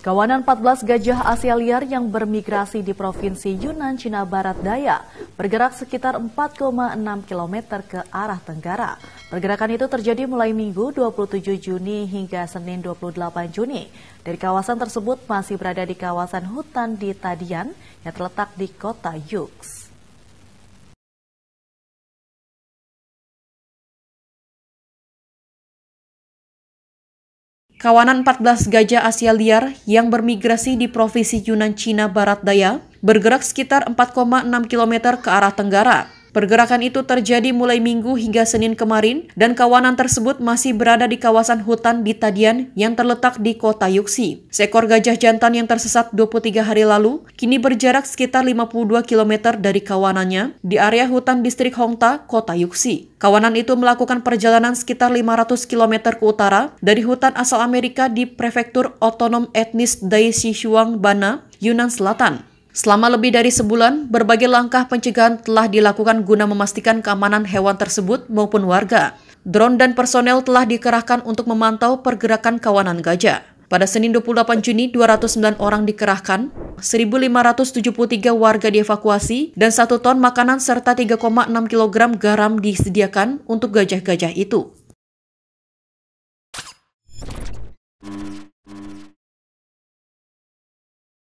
Kawanan 14 gajah Asia liar yang bermigrasi di Provinsi Yunan, Cina Barat Daya bergerak sekitar 4,6 km ke arah tenggara. Pergerakan itu terjadi mulai Minggu 27 Juni hingga Senin 28 Juni. Dari kawasan tersebut masih berada di kawasan hutan di Tadian yang terletak di kota Yux. Kawanan 14 gajah Asia liar yang bermigrasi di Provinsi Yunan Cina Barat Daya bergerak sekitar 4,6 km ke arah tenggara Pergerakan itu terjadi mulai Minggu hingga Senin kemarin dan kawanan tersebut masih berada di kawasan hutan di Tadian yang terletak di kota Yuksi. Seekor gajah jantan yang tersesat 23 hari lalu kini berjarak sekitar 52 km dari kawanannya di area hutan distrik Hongta, kota Yuksi. Kawanan itu melakukan perjalanan sekitar 500 km ke utara dari hutan asal Amerika di prefektur otonom etnis Dai Shishuang Bana, Yunan Selatan. Selama lebih dari sebulan, berbagai langkah pencegahan telah dilakukan guna memastikan keamanan hewan tersebut maupun warga. Drone dan personel telah dikerahkan untuk memantau pergerakan kawanan gajah. Pada Senin 28 Juni, 209 orang dikerahkan, 1.573 warga dievakuasi, dan satu ton makanan serta 3,6 kg garam disediakan untuk gajah-gajah itu.